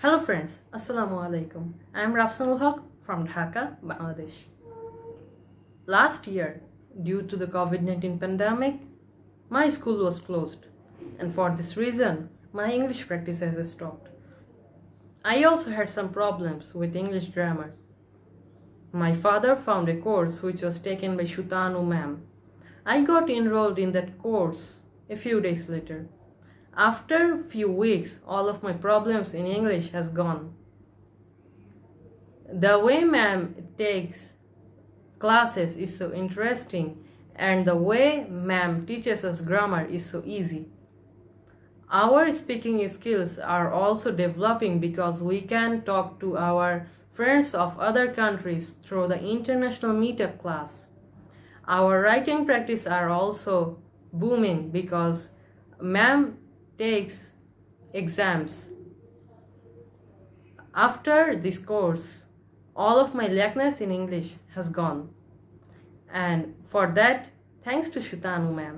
Hello friends, Assalamu alaikum. I am Rapsanul Haq from Dhaka, Bangladesh. Last year, due to the COVID-19 pandemic, my school was closed and for this reason, my English practice has stopped. I also had some problems with English grammar. My father found a course which was taken by Sutanu ma'am. I got enrolled in that course a few days later. After few weeks, all of my problems in English has gone. The way ma'am takes classes is so interesting and the way ma'am teaches us grammar is so easy. Our speaking skills are also developing because we can talk to our friends of other countries through the international meetup class. Our writing practice are also booming because ma'am takes exams. After this course, all of my lackness in English has gone. And for that, thanks to Sutanu ma'am.